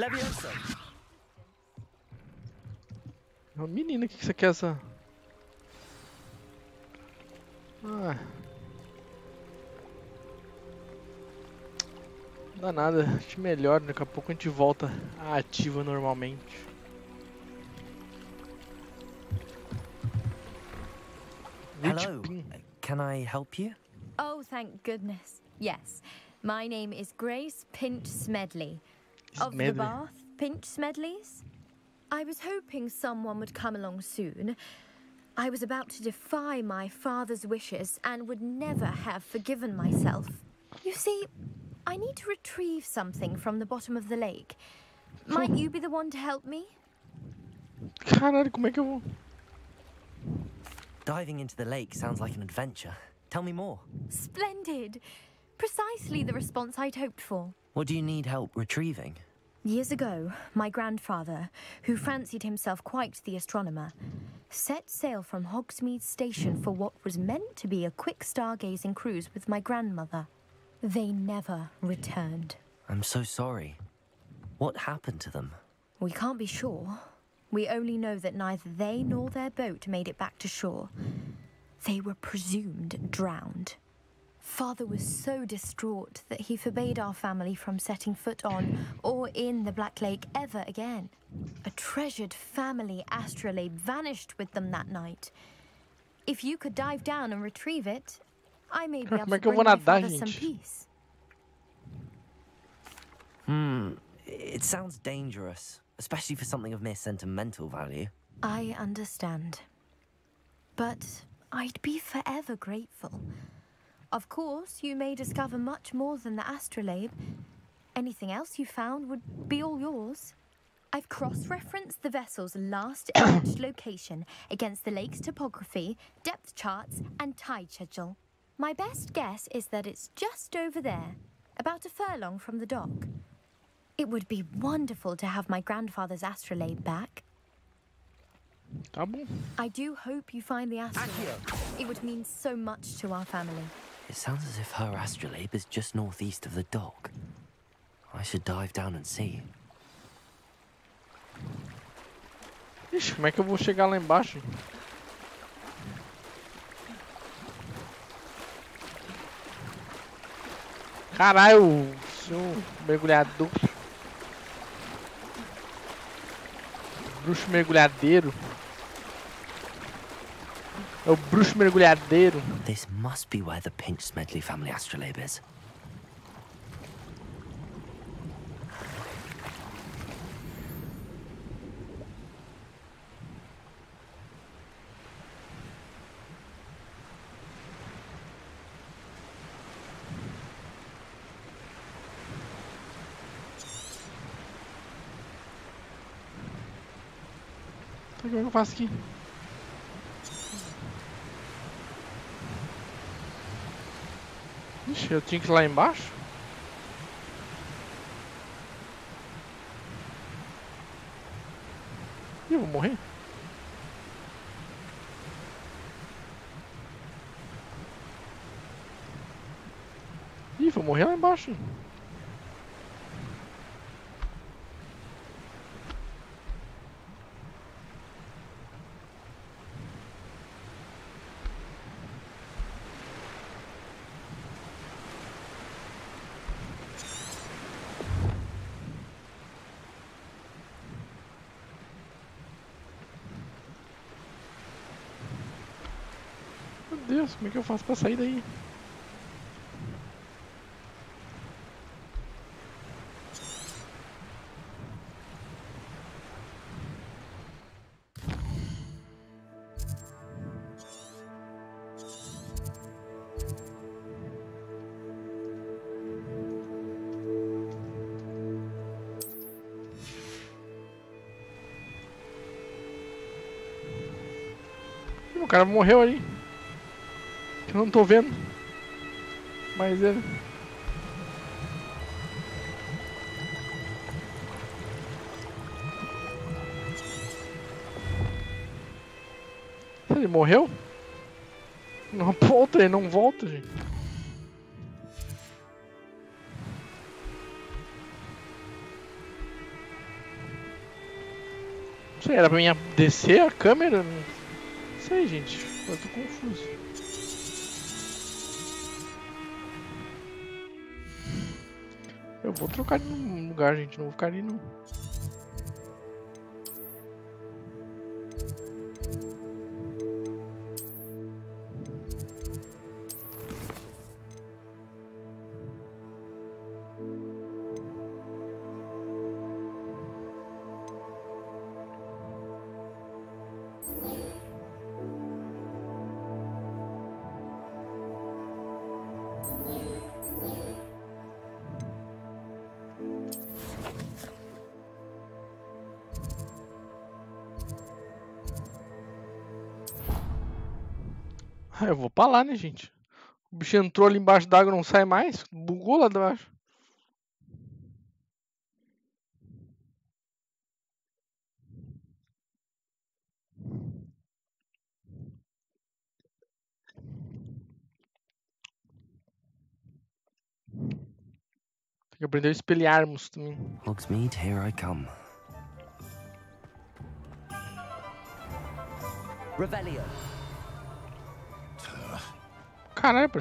Leviosa! Ô, Menina, o que você quer essa? Ah. Não dá nada, acho melhor, daqui a pouco a gente volta à ativa normalmente. Hello. Can I help you? Oh, thank goodness. Yes. My name is Grace Pinch Smedley. Of the Bath Pinch Smedleys. I was hoping someone would come along soon. I was about to defy my father's wishes and would never have forgiven myself. You see, I need to retrieve something from the bottom of the lake. Might you be the one to help me? Caralho, como é que eu vou? Diving into the lake sounds like an adventure. Tell me more. Splendid! Precisely the response I'd hoped for. What do you need help retrieving? Years ago, my grandfather, who fancied himself quite the astronomer, set sail from Hogsmeade Station for what was meant to be a quick stargazing cruise with my grandmother. They never returned. I'm so sorry. What happened to them? We can't be sure. We only know that neither they nor their boat made it back to shore. They were presumed drowned. Father was so distraught that he forbade our family from setting foot on or in the Black Lake ever again. A treasured family astrolabe vanished with them that night. If you could dive down and retrieve it, I may be able é to que eu bring vou my father some peace. Hmm. It sounds dangerous, especially for something of mere sentimental value. I understand. But I'd be forever grateful. Of course, you may discover much more than the astrolabe. Anything else you found would be all yours. I've cross-referenced the vessel's last alleged location against the lake's topography, depth charts, and tide schedule. My best guess is that it's just over there, about a furlong from the dock. It would be wonderful to have my grandfather's astrolabe back. Double? I do hope you find the astrolabe. It would mean so much to our family. It sounds as if her astrolabe is just northeast of the dock. I should dive down and see. Ixi, como é que eu vou chegar lá embaixo? Caralho, seu mergulhador. Bruxo mergulhadeiro. É o bruxo mergulhadeiro. This must be where the Pinch Smedley family astrolabe is. Tá, Como é que eu faço aqui? Ixi, eu tinha que ir lá embaixo? Ih, eu vou morrer? Ih, vou morrer lá embaixo. Como é que eu faço pra sair daí? O cara morreu ali. Eu não tô vendo. Mas ele. Ele morreu? Não volta, ele não volta, gente. Não sei, era pra mim descer a câmera? Não sei, gente. Eu tô confuso. Eu vou trocar de lugar, gente. Não vou ficar ali, não. Ah, eu vou pra lá, né, gente? O bicho entrou ali embaixo d'água não sai mais? Bugou lá embaixo. Tem que aprender a espelharmos também. Hogsmeade, here I come. Revelio. Caralho.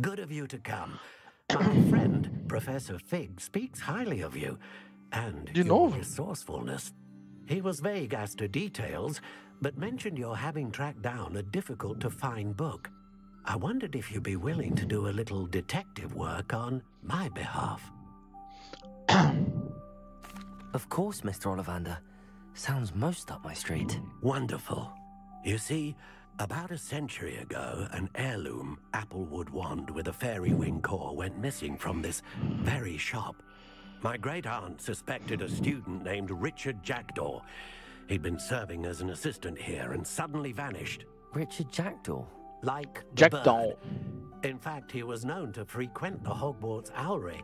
Good of you to come. My friend, Professor Fig, speaks highly of you and De your novo? resourcefulness. He was vague as to details, but mentioned your having tracked down a difficult to find book. I wondered if you'd be willing to do a little detective work on my behalf. Of course, Mr. Ollivander. Sounds most up my street. Wonderful. You see, about a century ago, an heirloom applewood wand with a fairy wing core went missing from this very shop. My great aunt suspected a student named Richard Jackdaw. He'd been serving as an assistant here and suddenly vanished, Richard Jackdaw. like Jackdaw. In fact, he was known to frequent the Hogwarts Owlery.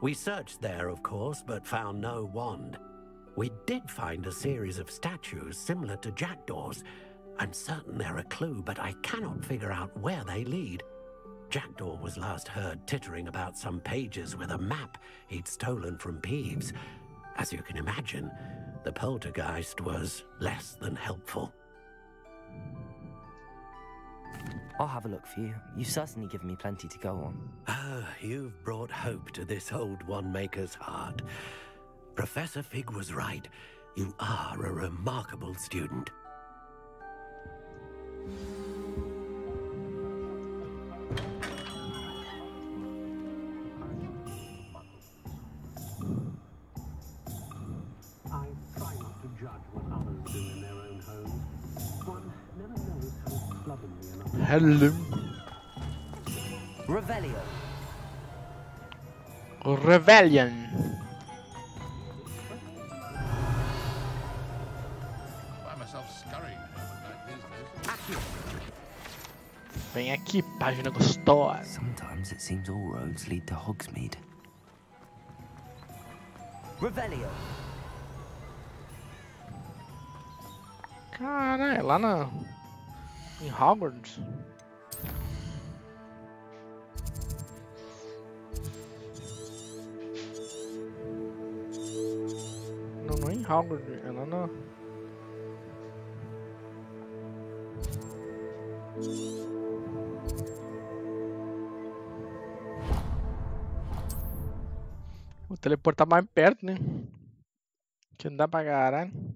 We searched there, of course, but found no wand. We did find a series of statues similar to jackdaws. I'm certain they're a clue, but I cannot figure out where they lead. Jackdaw was last heard tittering about some pages with a map he'd stolen from Peeves. As you can imagine, the poltergeist was less than helpful. I'll have a look for you. You've certainly given me plenty to go on. Ah, you've brought hope to this old wand maker's heart. Professor Fig was right. You are a remarkable student. Hello. Revelio. Rebellion. Vem aqui, página gostosa. Sometimes it seems all roads lead to Hogsmeade. Revelio. Caralho, é lá na. Em Hogwarts. Não, não é em Hogwarts, é lá na. Vou teleportar mais perto, né? Que não dá pra caralho.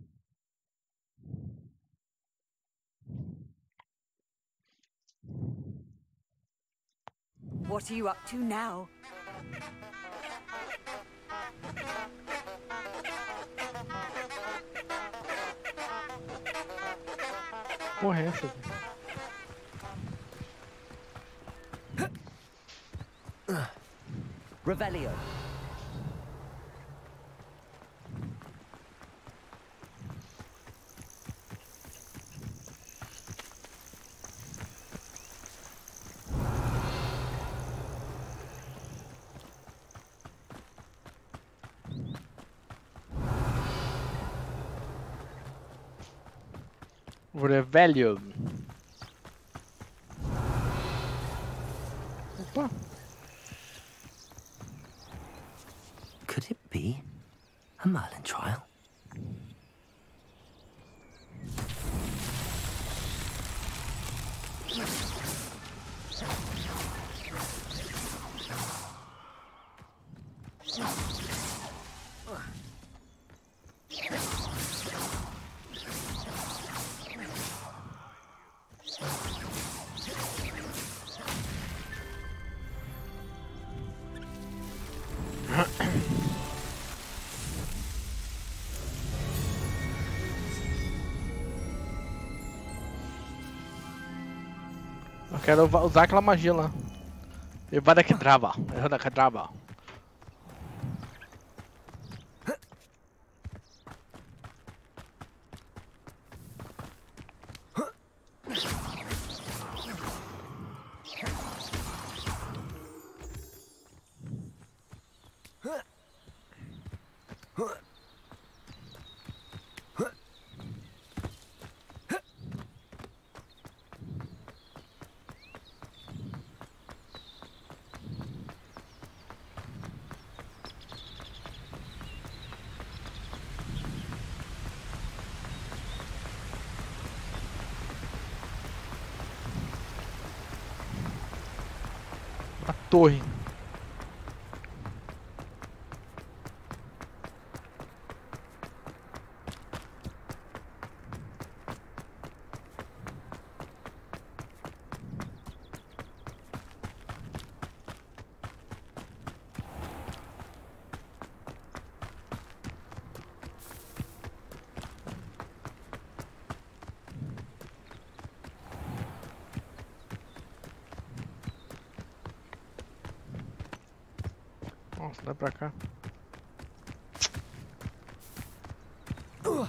What are you up to now? Porra, é essa? Revelio. Revelio. Opa. Could it be a Merlin trial? Quero usar aquela magia lá. Evada que trava. Evada que trava. Torre. Vai pra cá. Ugh.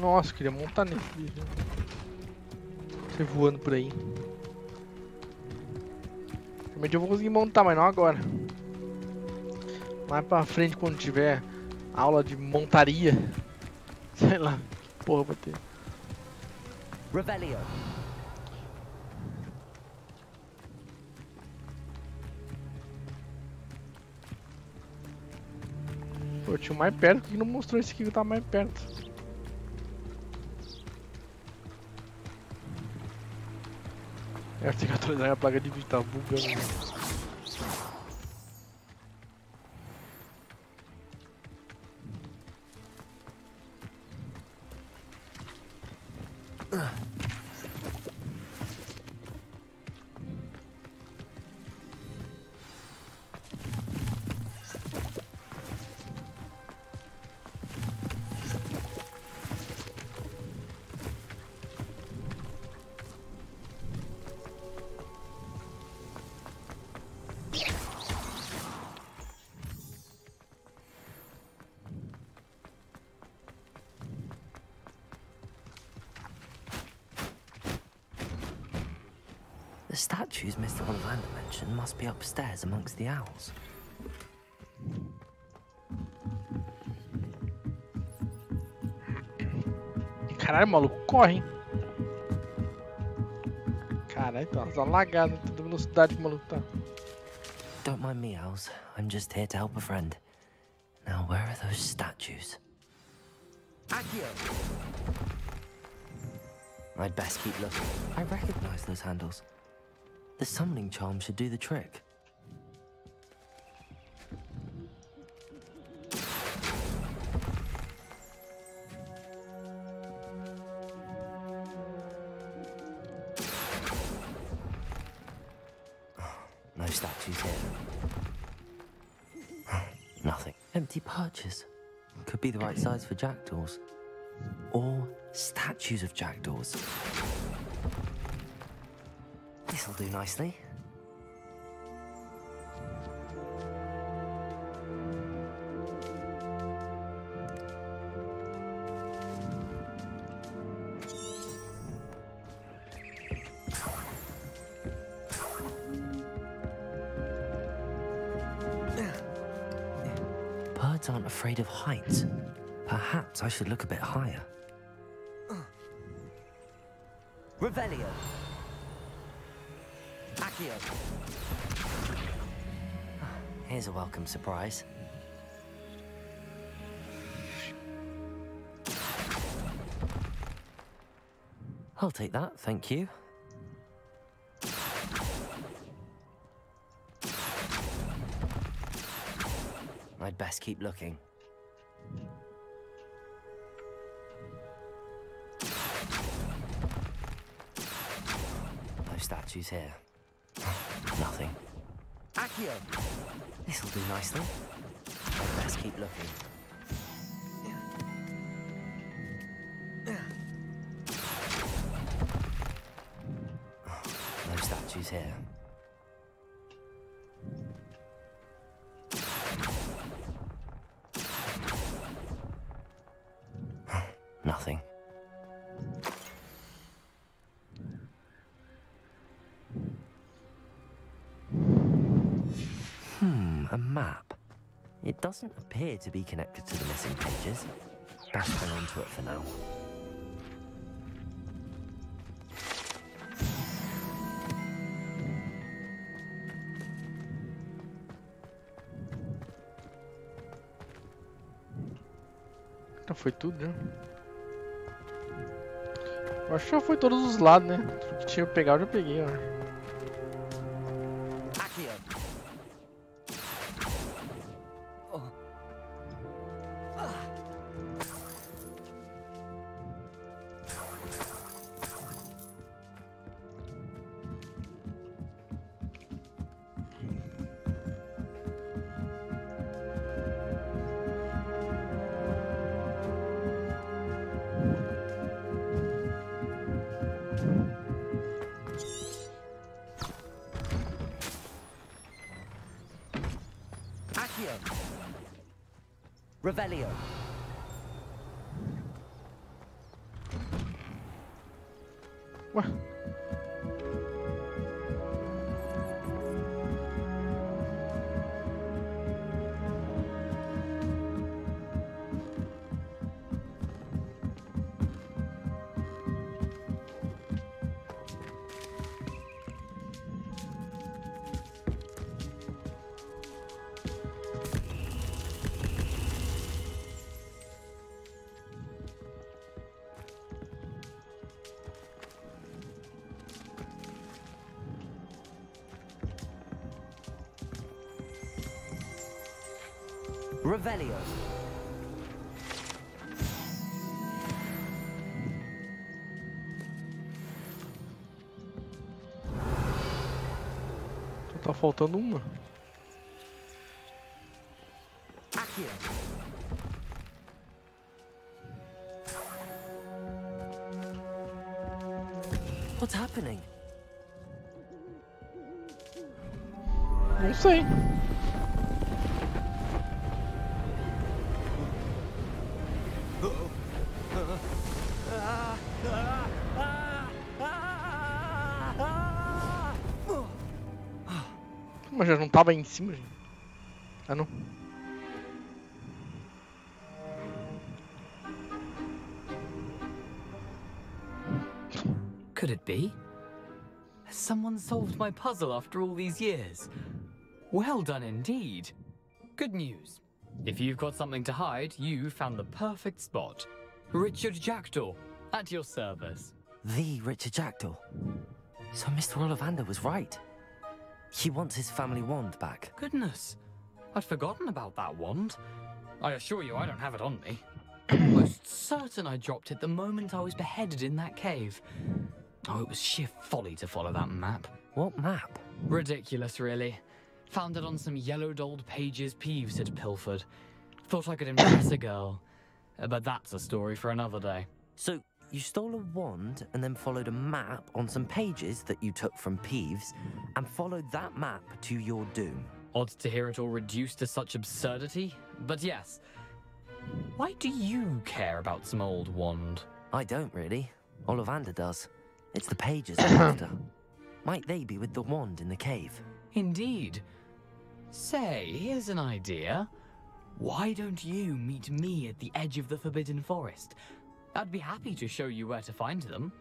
Nossa, queria montar nesse bicho. Você voando por aí. Realmente eu vou conseguir montar, mas não agora. Mais pra frente, quando tiver aula de montaria. Sei lá. Porra, vai ter. Revelio. Pô, tinha mais perto, que não mostrou esse aqui que tá mais perto? É, tem que atualizar a placa de vídeo, tá bugando. Statues Mr. Ollivander mentioned must be upstairs amongst the owls. Caralho, maluco, corre, hein? Caralho, tá só lagado, tanta velocidade que o maluco tá. Don't mind me, owls. I'm just here to help a friend. Now, where are those statues? Accio. I'd best keep looking. I recognize those handles. The summoning charm should do the trick. No statues here. Nothing. Empty perches. Could be the right size for jackdaws. Or statues of jackdaws. This'll do nicely. Birds aren't afraid of heights. Perhaps I should look a bit higher. Revelio. Here's a welcome surprise. I'll take that, thank you. I'd best keep looking. No statues here. Nothing. Accio. This'll do nicely. I'd best keep looking. Map. It doesn't appear to be connected to the missing pages. Best hang on to it for now. Já foi tudo, já. Eu acho que já foi todos os lados, né? Tudo que tinha que pegar, eu já peguei, ó. Revelio. Revelio. Então tá faltando uma. Accio. What's happening? Não sei. Tava em cima, gente. Ah, não. Could it be? Has someone solved my puzzle after all these years? Well done indeed. Good news. If you've got something to hide, you found the perfect spot. Richard Jackdaw, at your service. The Richard Jackdaw. So Mr. Ollivander was right. He wants his family wand back. Goodness, I'd forgotten about that wand. I assure you I don't have it on me. Almost certain I dropped it the moment I was beheaded in that cave. Oh, it was sheer folly to follow that map. What map? Ridiculous, really. Found it on some yellowed old pages Peeves had pilfered. Thought I could impress a girl. But that's a story for another day. So you stole a wand and then followed a map on some pages that you took from Peeves and followed that map to your doom. Odd to hear it all reduced to such absurdity, but yes. Why do you care about some old wand? I don't really. Ollivander does. It's the pages I'm after. Might they be with the wand in the cave? Indeed. Say, here's an idea. Why don't you meet me at the edge of the Forbidden Forest? I'd be happy to show you where to find them.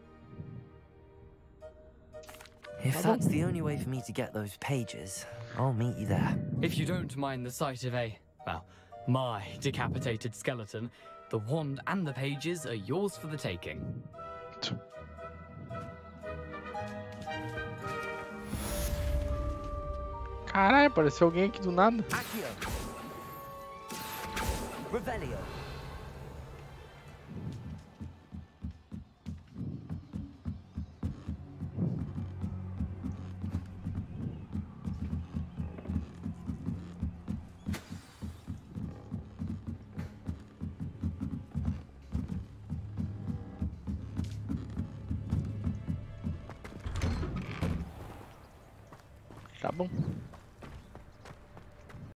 If that's the only way for me to get those pages, I'll meet you there. If you don't mind the sight of a, well, my decapitated skeleton, the wand and the pages are yours for the taking. Caralho, apareceu alguém aqui do nada. Accio. Revelio.